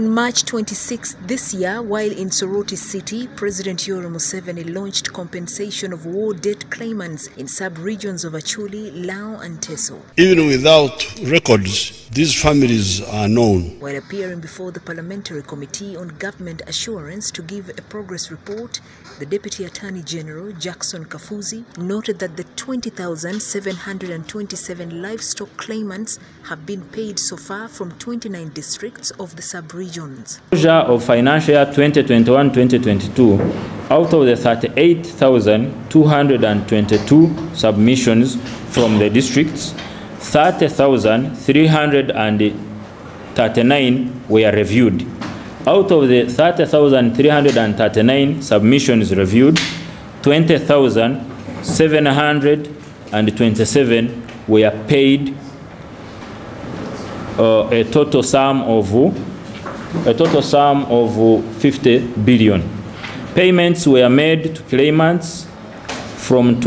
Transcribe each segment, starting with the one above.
On March 26 this year, while in Soroti City, President Yoweri Museveni launched compensation of war debt claimants in sub-regions of Acholi, Lango and Teso. Even without records, these families are known. While appearing before the Parliamentary Committee on Government Assurance to give a progress report, the Deputy Attorney General, Jackson Kafuzi, noted that the 20,727 livestock claimants have been paid so far from 29 districts of the sub-regions. Closure of financial year 2021-2022, out of the 38,222 submissions from the districts, 30,339 were reviewed. Out of the 30,339 submissions reviewed, 20,727 were paid uh, a total sum of a total sum of 50 billion. Payments were made to claimants from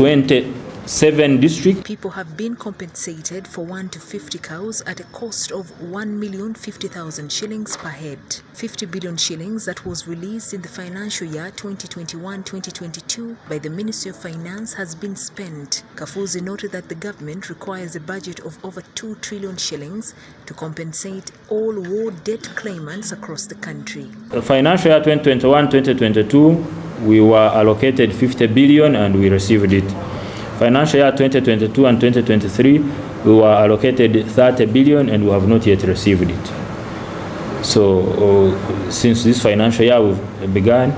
27 districts. People have been compensated for 1 to 50 cows at a cost of 1,050,000 shillings per head. 50 billion shillings that was released in the financial year 2021-2022 by the Ministry of Finance has been spent. Kafuzi noted that the government requires a budget of over 2 trillion shillings to compensate all war debt claimants across the country. The financial year 2021-2022, we were allocated 50 billion and we received it. Financial year 2022 and 2023, we were allocated 30 billion and we have not yet received it. So uh, since this financial year we've began,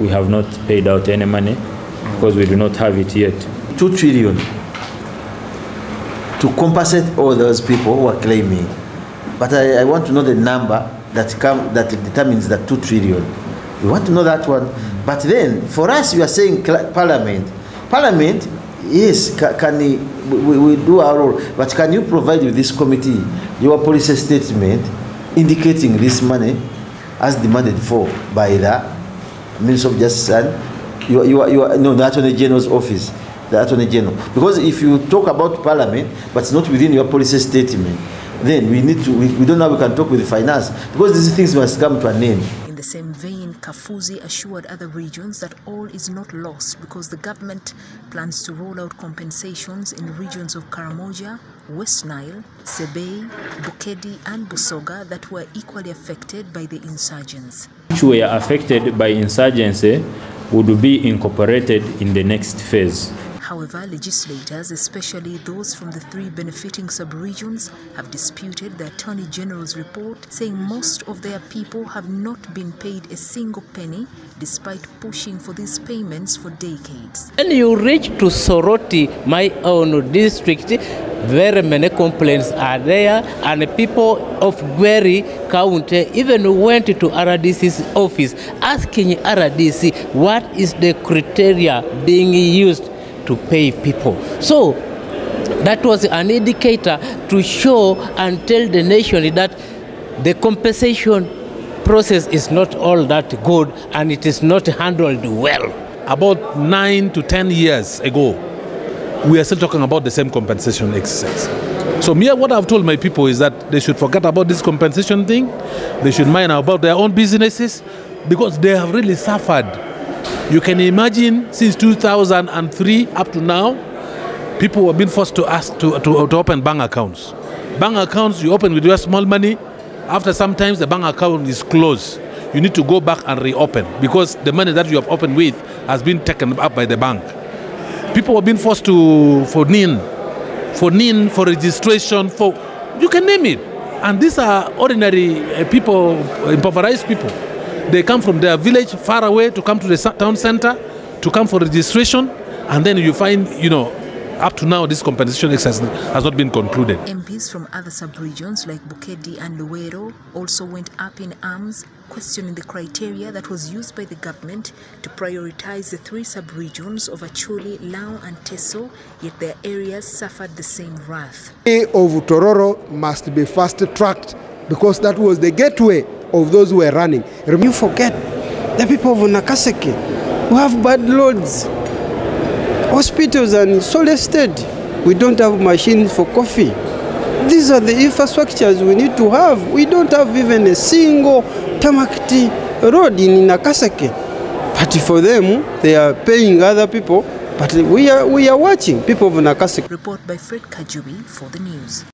we have not paid out any money because we do not have it yet. 2 trillion to compensate all those people who are claiming. But I, I want to know the number that come that determines that 2 trillion. We want to know that one. But then, for us, you are saying Parliament. Parliament, yes, ca can we, we, do our role. But can you provide with this committee your policy statement indicating this money as demanded for by the Minister of Justice and you, you, you, no, the Attorney General's office, the Attorney General. Because if you talk about Parliament, but it's not within your policy statement, then we need to, we, we don't know we can talk with the finance, because these things must come to an end. In the same vein, Kafuzi assured other regions that all is not lost because the government plans to roll out compensations in regions of Karamoja, West Nile, Sebei, Bukedi and Busoga that were equally affected by the insurgents. Which were affected by insurgency would be incorporated in the next phase. However, legislators, especially those from the three benefiting sub-regions, have disputed the Attorney General's report, saying most of their people have not been paid a single penny despite pushing for these payments for decades. When you reach to Soroti, my own district, very many complaints are there and people of Gweri County even went to RDC's office asking RDC what is the criteria being used to pay people. So that was an indicator to show and tell the nation that the compensation process is not all that good and it is not handled well. About nine to ten years ago, we are still talking about the same compensation exercise. So me, what I've told my people is that they should forget about this compensation thing. They should mind about their own businesses because they have really suffered you can imagine since 2003 up to now, people were being forced to ask to, to, to open bank accounts. Bank accounts you open with your small money. After sometimes the bank account is closed. You need to go back and reopen because the money that you have opened with has been taken up by the bank. People were being forced to for NIN, for NIN, for registration, for you can name it. And these are ordinary uh, people, impoverished people. They come from their village far away to come to the town center to come for registration, and then you find, you know, up to now this compensation exercise has not been concluded. MPs from other sub-regions like Bukedi and Luweero also went up in arms, questioning the criteria that was used by the government to prioritize the three sub-regions of Acholi, Lango and Teso, yet their areas suffered the same wrath. of Tororo must be fast-tracked because that was the gateway of those who were running. You forget the people of Nakaseke who have bad loads, hospitals and solid state. We don't have machines for coffee. These are the infrastructures we need to have. We don't have even a single tamakti road in Nakaseke. But for them, they are paying other people. But we are, we are watching people of Nakaseke. Report by Fred Kajubi for the news.